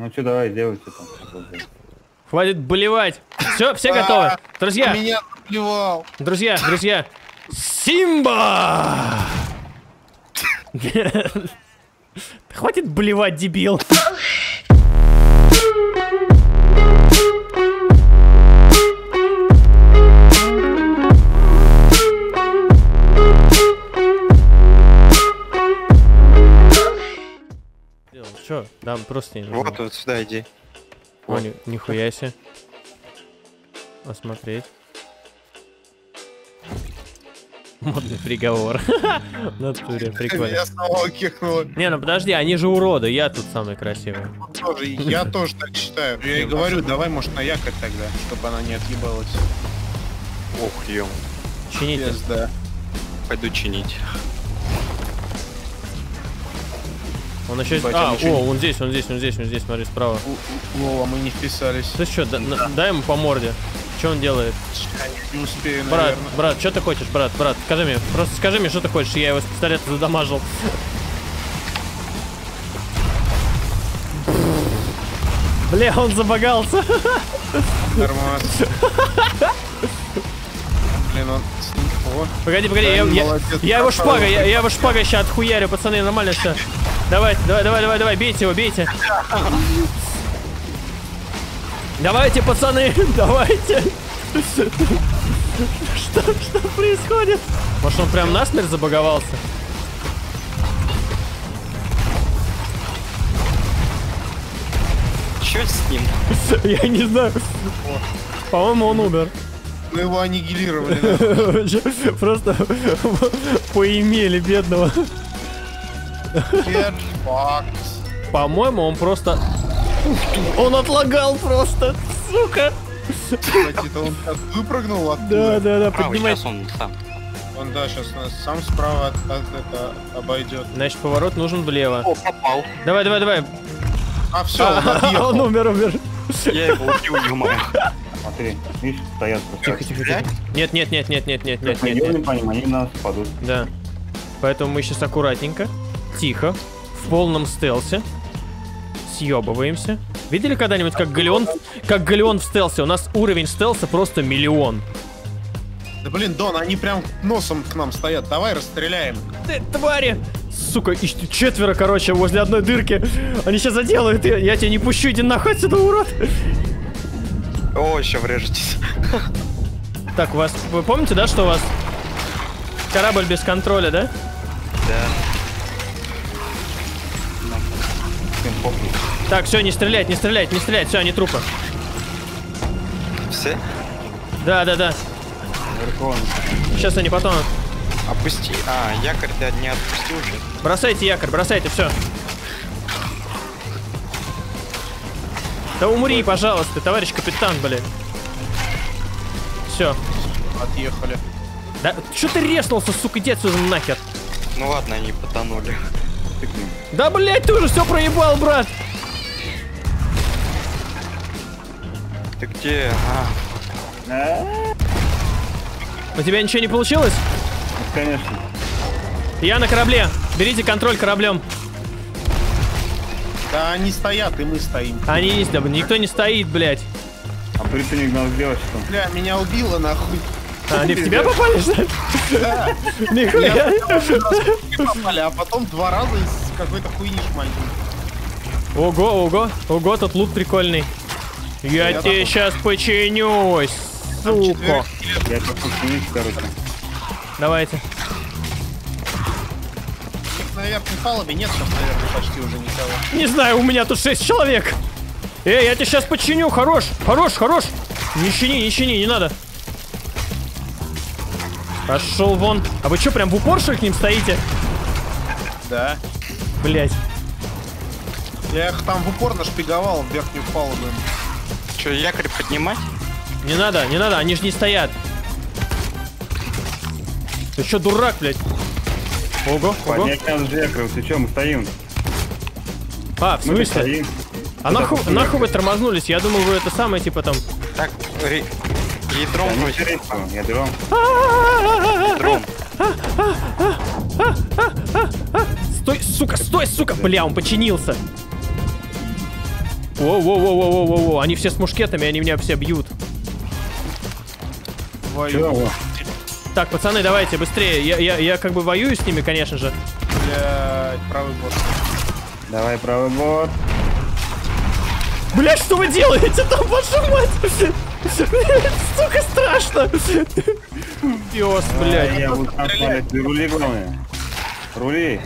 Ну что, давай, делайте там. Хватит болевать. Все, все готовы. Друзья, Меня плевал. друзья, друзья. Симба! Хватит болевать, дебил. Дам просто не нужно. Вот, вот сюда иди. О, ни- нихуя себе. Осмотреть. Модный приговор. В натуре, прикольно. Я снова кикнул. Не, ну подожди, они же уроды, я тут самый красивый. Тоже, я тоже так считаю. Я и говорю, давай, может, на якорь тогда, чтобы она не отъебалась. Ох, ё. Чините. Пизда. Пойду чинить. Он еще... Ебать, А, о, он здесь, он здесь, он здесь, он здесь, смотри, справа. Вова, мы не вписались. Ты что, дай ему по морде. Что он делает? Не успею, Брат, наверное. брат, что ты хочешь, брат, брат? Скажи мне, просто скажи мне, что ты хочешь, я его с пистолета задамажил. Бля, он забагался. Нормально. Блин, он... О, Погоди, погоди, Да, я, я- молодец, я его шпагой, я, я его шпагой сейчас отхуярю, пацаны, нормально все. Давай, давай, давай, давай, давай, бейте его, бейте. Давайте, пацаны, давайте. Что, что происходит? Может, он прям насмерть забаговался? Чё с ним? Я не знаю. По-моему, он умер. Мы его аннигилировали. да. Просто поимели бедного. По-моему, он просто... Он отлагал просто, сука. Кстати, он сейчас выпрыгнул Да, оттуда. да, да, Право, поднимай. сейчас он там. Он, да, сейчас нас сам справа от, от это обойдет. Значит, поворот нужен влево. О, попал. Давай, давай, давай. А, все, он Он отъехал. умер, умер. Я его убил, ё-моё. Смотри, видишь, стоят просто. Тихо, тихо, тихо. Нет, нет, нет, нет, нет, нет, нет, нет, нет. по ним, они на нас падут. Да. Поэтому мы сейчас аккуратненько, тихо, в полном стелсе, съебываемся. Видели когда-нибудь, как Галеон, как Галеон в стелсе? У нас уровень стелса просто миллион. Да блин, Дон, они прям носом к нам стоят. Давай расстреляем. Ты твари! Сука, четверо, короче, возле одной дырки. Они сейчас заделают, я, я тебя не пущу, иди нахуй отсюда, урод! О, еще врежетесь. Так, у вас, вы помните, да, что у вас корабль без контроля, да? Да. Так, все, не стрелять, не стрелять, не стрелять, все, они трупы. Все? Да, да, да. Верховный. Сейчас они потом. Опусти. А, якорь ты не отпустил же. Бросайте якорь, бросайте, все. Да умри, пожалуйста, товарищ капитан, блин. Все. Отъехали. Да, что ты резнулся, сука, иди отсюда нахер. Ну ладно, они потонули. Да, блядь, ты уже все проебал, брат. Ты где? А, А, У тебя ничего не получилось? Конечно. Я на корабле. Берите контроль кораблем. Да они стоят, и мы стоим. Они есть, да, никто не стоит, блядь. А прицельник надо сделать что? Бля, меня убило нахуй. А, они в тебя попали, что ли? Нихуя. И попали, а потом два раза из какой-то хуйни шмальнул. Ого, ого, ого, тут лут прикольный. Я Я тебе сейчас починюсь, сука. Я хочу сменить, короче. Давайте. Верхней палубе нет сейчас, наверное, почти уже никого. Не знаю, у меня тут 6 человек. Эй, я тебя сейчас починю, хорош, хорош, хорош. Не чини, не чини, не надо. Пошел вон. А вы что, прям в упор, что ли, к ним стоите? Да. Блять. Я их там в упор нашпиговал в верхнюю палубу. Че, якорь поднимать? Не надо, не надо, они же не стоят. Ты что, дурак, блядь? Ого, ого. Поднять надо же якорь, ты чё, мы стоим. А, в смысле? стоим. А нахуй, нахуй вы тормознулись? Я думал, вы это самое, типа там... Так, ре... ядром Да не бросить. интересно, я дрон. Ядром. Стой, сука, стой, сука! Бля, он починился. Воу-воу-воу-воу-воу-воу, они все с мушкетами, они меня все бьют. Твою, Чего? Так, пацаны, давайте быстрее. Я, я, я как бы воюю с ними, конечно же. блядь, правый бот. Давай правый бот. Блять, что вы делаете там, вашу мать? Сука, страшно. Пес, блядь. Я буду смотреть. Ты рули, главное. Рули.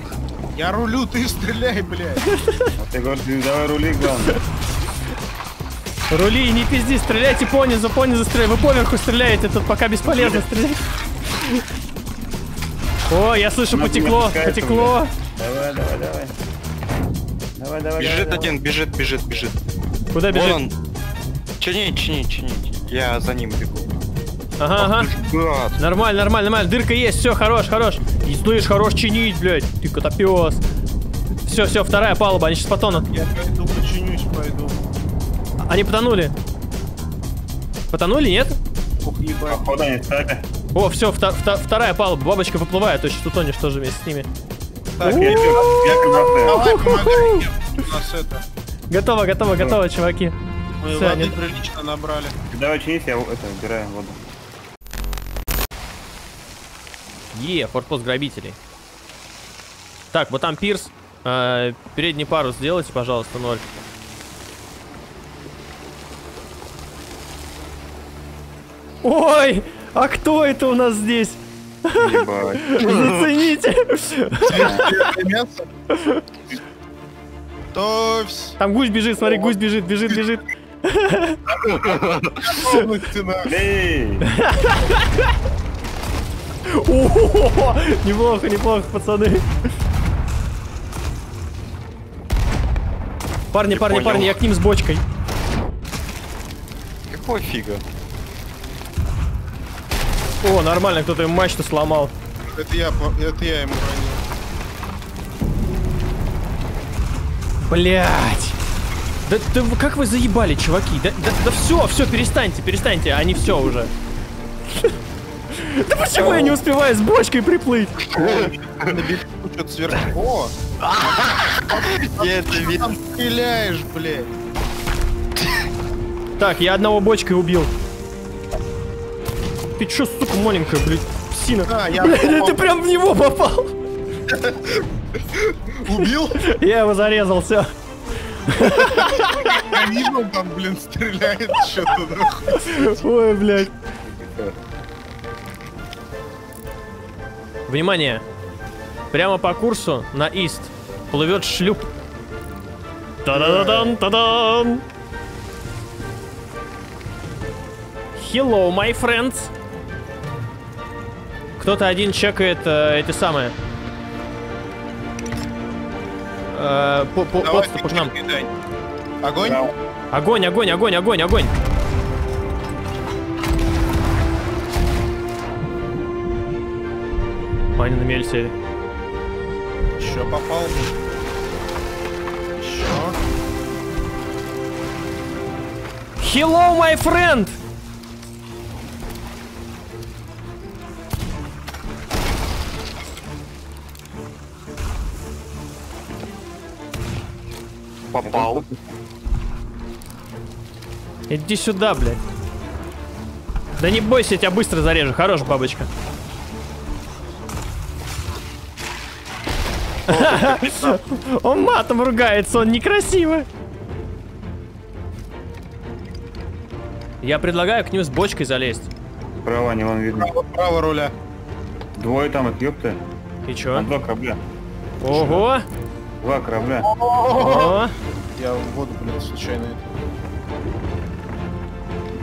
Я рулю, ты стреляй, блядь. А ты говоришь, ты давай рули, главное. Рули, не пизди, стреляйте понизу, понизу стреляй. Вы поверху стреляете, тут пока бесполезно стрелять. О, я слышу, Надо потекло, потекло. Давай, давай, давай. Давай, давай, Бежит давай, один, бежит, бежит, бежит. Куда Вон бежит? он. Чинить, чинить, чинить. Я за ним бегу. Ага, ага. Гад. Нормально, нормально, нормально. Дырка есть, все, хорош, хорош. И слышь, хорош чинить, блядь. Ты котопес. Все, все, вторая палуба, они сейчас потонут. Я пойду починюсь, пойду. Они потонули. Потонули, нет? Ух, ебать. Походу они стали. О, все, вторая палуба. Бабочка выплывает, точно ты тонешь тоже вместе с ними. Так, Я. Давай, помогай мне. У нас это... Готово, готово, готово, чуваки. Мы Всё, воды они- прилично набрали. Давай чинись, я это убираю воду. Е, форпост грабителей. Так, вот там пирс. Э, передний парус сделайте, пожалуйста, ноль. Ой, а кто это у нас здесь? Ебать. Зацените. Мясо. Там гусь бежит, смотри, гусь бежит, бежит, бежит. Неплохо, неплохо, пацаны. Парни, парни, парни, я к ним с бочкой. Какой фига? О, нормально, кто-то им мачту сломал. Это я, это я ему ранил. Блять. Да, да как вы заебали, чуваки? Да, да, да все, все, перестаньте, перестаньте, они все уже. Да почему я не успеваю с бочкой приплыть? Что-то сверху. О! Я это Ты видел. там стреляешь, блядь. Так, я одного бочкой убил. Ты чё, сука, маленькая, блядь, псина? А, я Блядь, попал. ты прям в него попал. убил? Я его зарезал, все. Я видел, там, блин, стреляет что-то нахуй. Ой, блядь. Внимание! Прямо по курсу на Ист плывет шлюп. Та-да-да-дан, та-дан! Hello, my friends! Кто-то один чекает э, эти самые. Э, по, по, Давай, подступы к нам. Огонь? Да. Огонь, огонь, огонь, огонь, огонь! Они на мель сели. Еще попал. Еще. Hello, my friend! Попал. Иди сюда, блядь. Да не бойся, я тебя быстро зарежу. Хорош, бабочка. Он матом ругается, он некрасиво. Я предлагаю к ним с бочкой залезть. Право, не вон видно. Право, право руля. Двое там, их ёпта. И чё? два корабля. Ого! Два корабля. Я в воду, блин, случайно это.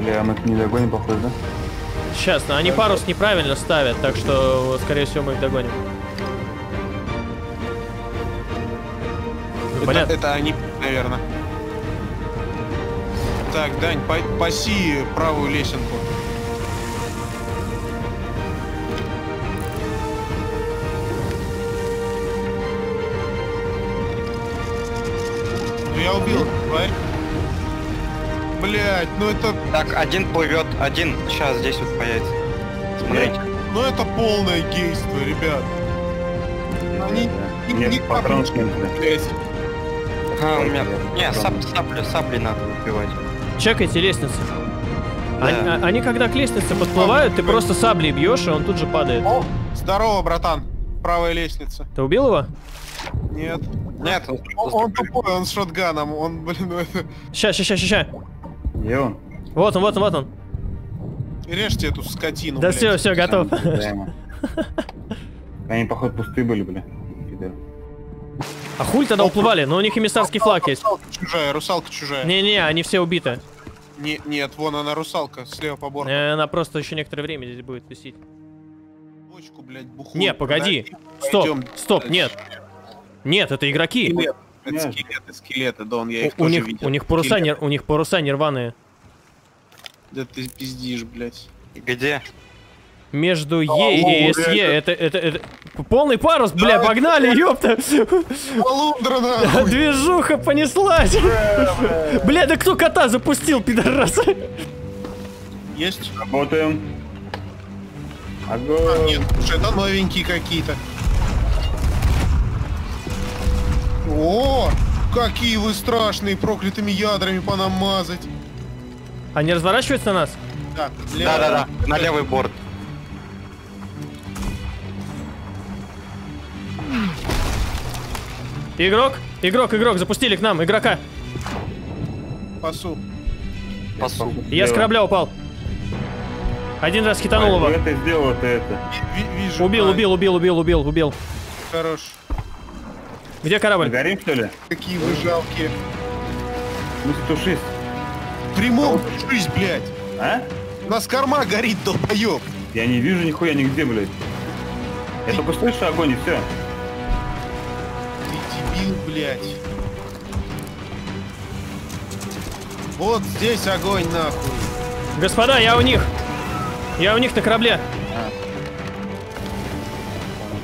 Бля, мы их не догоним, похоже, да? Сейчас, но они парус неправильно ставят, так что, скорее всего, мы их догоним. Это, понятно. это они, наверное. Так, Дань, по- паси правую лесенку. Я убил, тварь. Блять, ну это, Так, один плывет, один сейчас здесь вот появится. Смотрите. ну это полное гейство, ребят. Они, Нет, не патрон. Ага, у меня... Не, сап, сапли, сапли надо убивать. Чекайте лестницы. Да. Они, а- они когда к лестнице подплывают, ты просто саблей бьешь, и он тут же падает. О, здорово, братан. Правая лестница. Ты убил его? Нет. Нет, он Он, он тупой, он с шотганом. Он, блин, ну это... Ща, ща, ща. Где он? Вот он, вот он, вот он. Режьте эту скотину, Да блядь. все, все, готов. Они, походу, пустые были, бля. А хуль тогда уплывали? Но у них эмиссарский флаг есть. Русалка чужая, русалка чужая. Не-не, они все убиты. Не, нет, вон она русалка, слева по борту. Э, Она просто еще некоторое время здесь будет висеть. Точку, блядь, бухую. Не, погоди. Стоп, стоп, дальше. нет. Нет, это игроки. Скелет. Это Нет. скелеты, скелеты, да, он, я их У, у тоже них, видел. у них паруса, Скелеты. нер- у них паруса нерваные. Да ты пиздишь, блядь. Где? Между Е и бля, СЕ, это, это, это... Полный парус, бля, погнали, ёпта! Полундра, нахуй! Движуха понеслась! Бля, да кто кота запустил, пидорасы? Есть? Работаем. А, Огонь. нет, слушай, это новенькие какие-то. О, какие вы страшные, проклятыми ядрами по нам мазать. Они разворачиваются на нас? Так, лево. Да-да-да, на левый борт. Игрок? Игрок, игрок, запустили к нам, игрока. Пасу. Пасу. Я с корабля упал. Один раз хитанул его. Это сделал, это. Вижу. Убил, убил, убил, убил, убил, убил. Хорош. Где корабль? Горим, что ли? Какие вы жалкие. Ну ты тушись. Прямом жизнь, блядь. А? У нас корма горит, долбоёб. Я не вижу нихуя нигде, блядь. Я только слышу огонь и все. Ты дебил, блядь. Вот здесь огонь, нахуй. Господа, я у них. Я у них на корабле.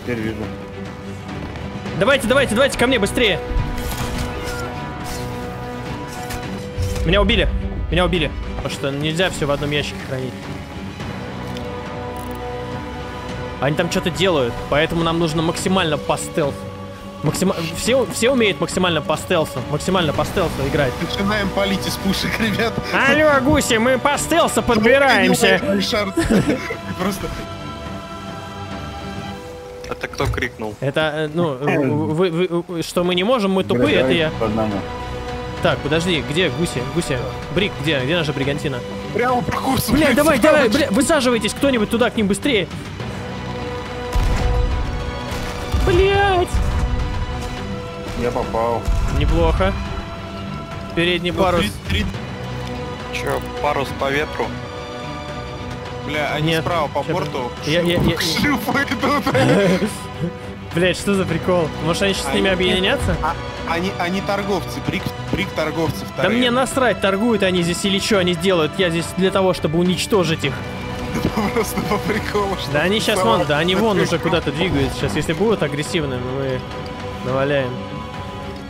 Теперь вижу. Давайте, давайте, давайте ко мне быстрее. Меня убили. Меня убили. Потому что нельзя все в одном ящике хранить. Они там что-то делают, поэтому нам нужно максимально по стелсу. Максима... Все, все умеют максимально по стелсу. Максимально по стелсу играть. Начинаем палить из пушек, ребят. Алло, гуси, мы по стелсу подбираемся. Просто Это кто крикнул? Это, э, ну, вы, вы- вы- что мы не можем, мы тупые, это я. По одному. Так, подожди, где гуси? Гуси. Брик, где? Где наша бригантина? прямо по курсу. Бля, блядь, давай, давай, бля, высаживайтесь кто-нибудь туда к ним быстрее. Блять! Я попал. Неплохо. Передний Ну, парус. три- три- Чё, парус по ветру? Бля, они Нет. справа по борту. Я- я- я- идут. Блять, что за прикол? Может они сейчас с ними объединятся? А, Они, они торговцы, брик, брик торговцев. Да мне насрать, торгуют они здесь или что они сделают. Я здесь для того, чтобы уничтожить их. Просто по приколу. что Да они сейчас вон, да они вон уже куда-то двигаются. Сейчас, если будут агрессивными, мы наваляем.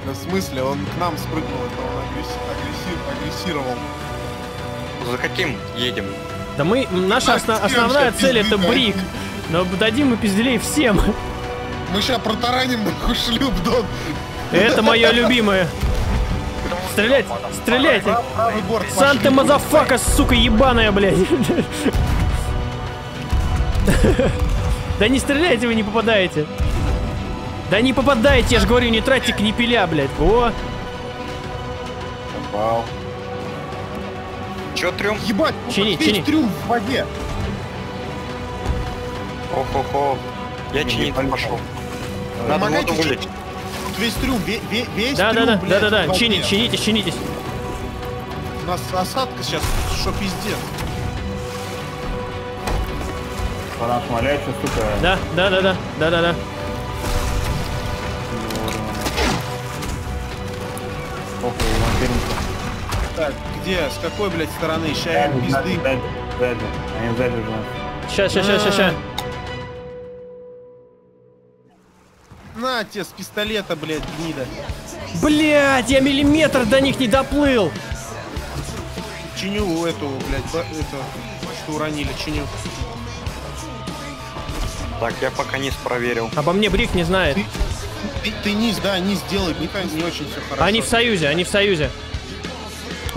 Да, в смысле, он к нам спрыгнул, это он агрессировал. За каким едем? Да мы, наша всем основная цель это брик. Но дадим мы пизделей всем. Мы сейчас протараним нахуй шлюп, Дон. Это мое любимое. Стрелять, стреляйте. Санта motherfucker, сука, ебаная, блядь. Да не стреляйте, вы не попадаете. Да не попадаете, я же говорю, не тратьте книпеля, блядь. О, Попал. Чё трюм? Ебать, ну Чини, вот весь чини. трюм в воде. Ох-ох-ох. Я чинить полетел. пошел. Надо Помогайте воду вылить. чинить. Тут весь трюм, ве- ве- весь да, да, трюм, да, блядь, да, да, да, воде. Чини- чинитесь, чинитесь. У нас осадка сейчас, что пиздец. По нам шмаляет, что, сука. Да, да, да, да, да, да, да. Он пернется. Так, где, с какой, блядь, стороны? Сзади, сзади, пизды. Они сзади уже нас. Сейчас, сейчас, сейчас, сейчас. На тебе с пистолета, блядь, гнида. Блять, я миллиметр до них не доплыл. Чиню эту, блядь, это, что уронили, чиню. Так, я пока низ проверил. Обо мне Брик не знает. Ты Ты, ты низ, да, низ делай, не, не очень все хорошо. Они в союзе, они в союзе.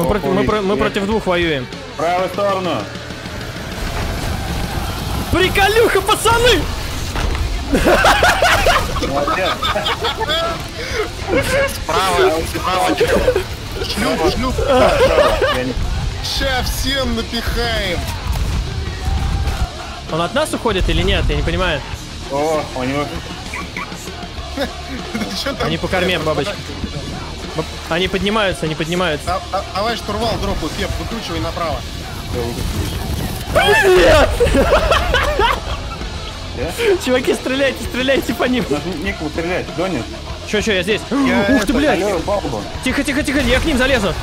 Мы, О, против, мы, про- мы против двух воюем. В правую сторону. Приколюха, пацаны! Справа, справа. Шлюп, шлюп. Я не- Ща всем напихаем. Он от нас уходит или нет? Я не понимаю. О, у него... Они по корме, бабочки. Они поднимаются, они поднимаются. А- а- Давай штурвал дропу, Пеп, выкручивай направо. Чуваки, стреляйте, стреляйте по ним. Нас некому стрелять. Донет. Чё, чё, я здесь? Я Ух ты, блядь! Тихо, тихо, тихо, я к ним залезу.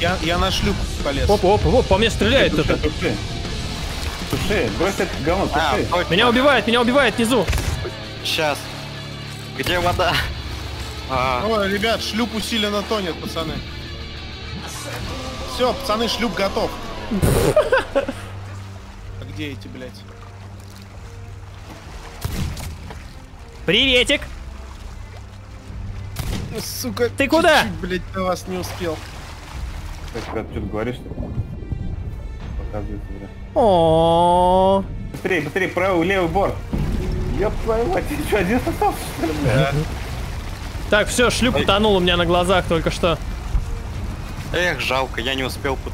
Я, я на шлюп полез. Опа, опа, опа, по мне стреляет кто-то. туши. Туши. Брось это говно, А, туши. Меня убивает, меня убивает внизу. Сейчас. Где вода? А, Ой, ребят, шлюп усиленно тонет, пацаны. Все, пацаны, шлюп готов. А где эти, блядь? Приветик. Сука, Ты куда? чуть-чуть, блядь, до вас не успел. Так, когда ты что-то говоришь, что? Показывается, бля. О, Быстрее, быстрее, правый, левый борт. Ёб твою мать, ты что, один остался, что ли, бля? Так, все, шлюп утонул у меня на глазах только что. эх, жалко, я не успел. пот-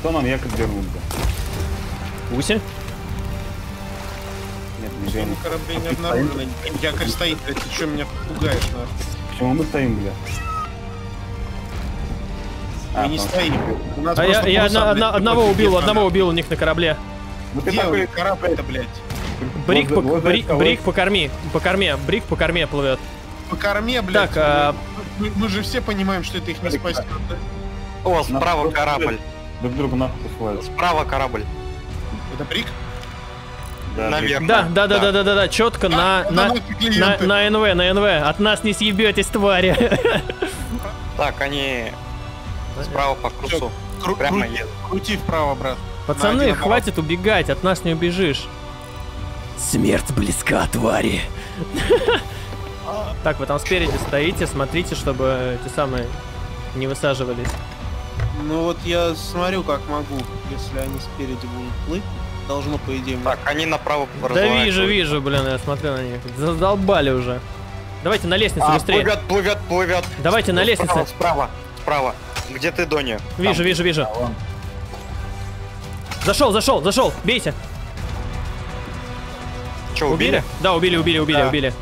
Кто нам якорь дернул, бля? Уси. Нет, не На дернул. корабле не А обнаружено. Якорь стоит, блядь, ты что меня пугаешь, нахуй? Почему мы стоим, бля? Мы не потому что- стоим. У нас А я, просто я одна- блядь, одна- одного убил, одного убил у них на корабле. Ну ты Где такой... корабль-то, блядь? Брик, по, Возле- возле брик, брик по корме, по корме, брик по корме плывет. По корме, блядь. Так, а- мы, мы же все понимаем, что это их не спасет. О, Нас справа просто, корабль. Друг друга нахуй посылают. Справа корабль. Это брик? Да, Наверх. Да, да, да, да, да, да, да, четко на, А, на, на, на НВ, на НВ. От нас не съебетесь, твари. Так, они справа по курсу. Кру- Прямо кру- едут. крути вправо, брат. Пацаны, хватит убегать, от нас не убежишь. Смерть близка, твари. Так, вы там спереди стоите, смотрите, чтобы эти самые не высаживались. Ну вот я смотрю, как могу. Если они спереди будут плыть, должно, по идее, Так, они направо Да вижу, вижу, блин, я смотрю на них. Задолбали уже. Давайте на лестницу А, быстрее. плывет, плывет, плывет. Давайте на лестнице. Справа, справа, справа. Где ты, Доня? Вижу, вижу, вижу. А. Зашел, зашел, зашел. Бейте. Че, Убили? убили? Да, убили, убили, убили, Да. убили.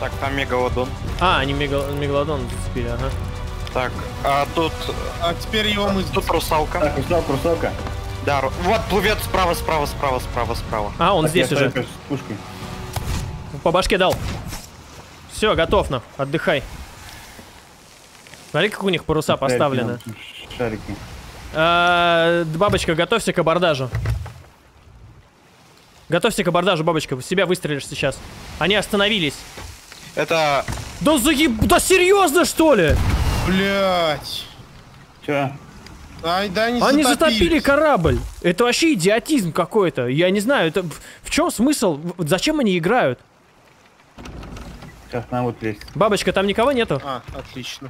Так, там мегалодон. А, они мегал- мегалодон зацепили, ага. Так, а тут, А теперь его мы... тут русалка. Так, русалка, русалка. Да, ру- вот плывет справа, справа, справа, справа, справа. А, он Так, здесь уже. пушкой. По башке дал. Все, готов, на. Отдыхай. Смотри, как у них паруса поставлены. Шарики. А, бабочка, готовься к абордажу. Готовься к абордажу, бабочка. В себя выстрелишь сейчас. Они остановились. Это Да заеб... Да серьезно, что ли? Блять. Чё? Ай, да они, Они затопили корабль. Это вообще идиотизм какой-то. Я не знаю, это в- чем смысл? Зачем они играют? Сейчас нам вот есть. Бабочка, там никого нету? А, отлично.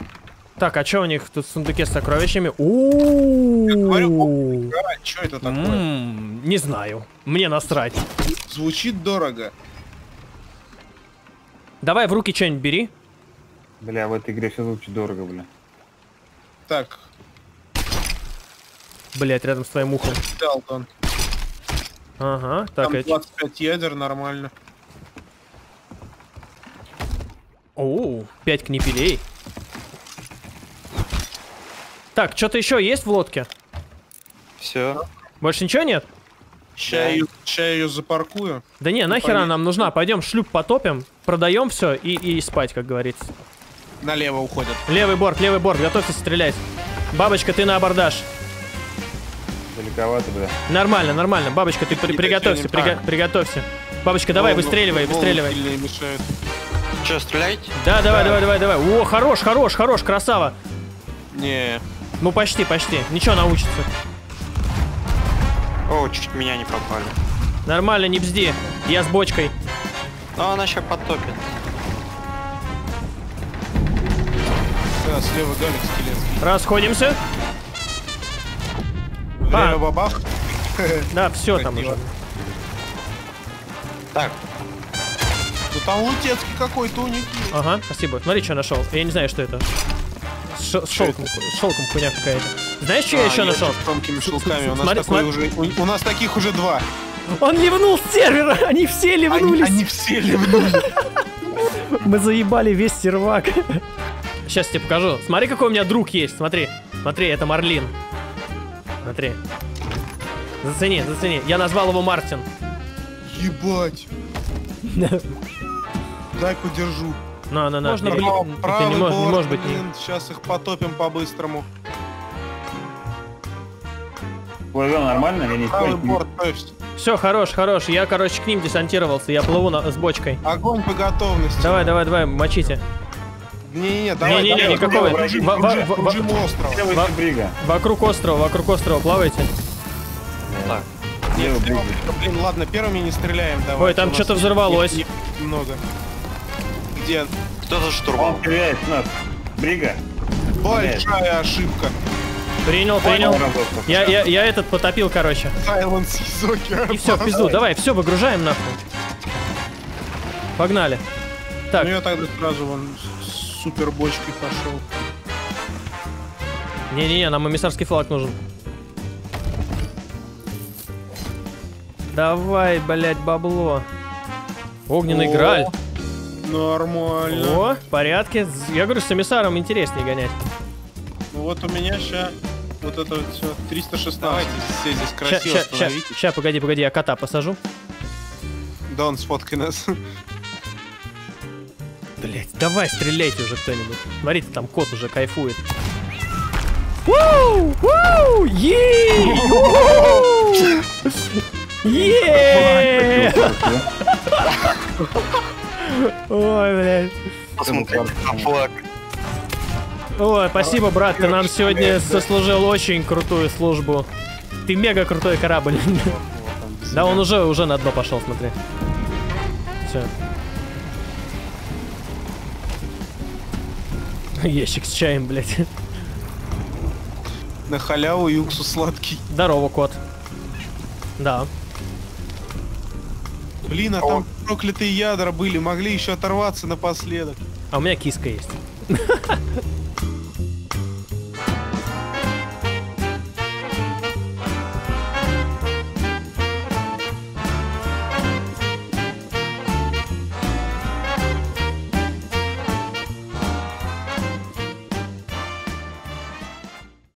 Так, а что у них тут в сундуке с сокровищами? У говорю, что это такое? М, Не знаю. Мне насрать. Звучит дорого. Давай в руки что-нибудь бери. Бля, в этой игре все звучит дорого, бля. Так, Блять, рядом с твоим ухом. дал он. Ага, так, Там это... 25 ядер, нормально. Оу, 5 книпелей. Так, что-то еще есть в лодке? все. Больше ничего нет? Ща, Да. ее, ща ее запаркую. Да не, нахера нам нужна? Пойдем шлюп потопим, продаем все и, и спать, как говорится. Налево уходят. Левый борт, левый борт, готовься стрелять. Бабочка, ты на абордаж. Далековато, бля. Нормально, нормально. Бабочка, ты при- приготовься, приго- так. приготовься. Бабочка, давай, Волны- выстреливай, волны выстреливай. мешают. Че, стреляете? Да, давай, давай, давай, давай. О, хорош, хорош, хорош, красава. Не, Ну, почти, почти. Ничего, научится. О, чуть меня не попали. Нормально, не бзди. Я с бочкой. Но она сейчас потопит. Да, слева Галик скелетский. Расходимся. Время А. бабах. Да, все там уже. Так, Ну там лутецкий какой-то у них. Ага, спасибо. Смотри, что нашел. Я не знаю, что это. Шел- шелком, шелком хуйня какая-то. Знаешь, что я А, еще есть нашел? тонкими шелками. У нас, Смотри, такой смотри. уже, у, у нас таких уже два. Он ливнул с сервера! Они все Они, ливнулись! они все ливнули. Мы заебали весь сервак. Сейчас тебе покажу. Смотри, какой у меня друг есть. Смотри. Смотри, это Марлин. Смотри. Зацени, зацени. Я назвал его Мартин. Ебать. Дай подержу. На, на, на. Можно это правый не, может, не может быть. не- блин, Сейчас их потопим по-быстрому. Плывем нормально, я не Правый понял. борт, то есть. Все, хорош, хорош. Я, короче, к ним десантировался. Я плыву на- с бочкой. Огонь по готовности. Давай, давай, давай, мочите. Не-не-не, давай, Не-не-не, давай, никакого. кружим, Во- во- кружим, во- кружим остров. Левый Ва- брига. Вокруг острова, вокруг острова плавайте. так. Брига. Блин, ладно, первыми не стреляем, давай. Ой, там что-то взорвалось. Много. Где? Кто-то Он А штурмом. стреляет нас. Брига. Большая ошибка. Принял, принял. Он. Я, я, я этот потопил, короче. Silence из океана. И все, в пизду. Давай, все, выгружаем нахуй. Погнали. Так, Ну я тогда сразу вон с супер бочкой пошел. не-не-не, нам эмиссарский флаг нужен. Давай, блядь, бабло. Огненный О, граль. Нормально. О, в порядке. Я говорю, с эмиссаром интереснее гонять. Ну вот у меня ща вот это вот все 316. Давайте все здесь красиво ща, ща, остановитесь. ща, погоди, погоди, я кота посажу. Да он сфоткай нас. Блять, давай стреляйте уже кто-нибудь. Смотрите, там кот уже кайфует. Ей! Уху! Е! Ой, блядь. Посмотрите на флаг. Ой, спасибо, брат, ты нам сегодня сослужил очень крутую службу. Ты мега крутой корабль. Да, он уже, уже на дно пошел, смотри. Все. Ящик с чаем, блядь. На халяву и уксус сладкий. Здорово, кот. Да. Блин, а там проклятые ядра были, могли еще оторваться напоследок. А у меня киска есть.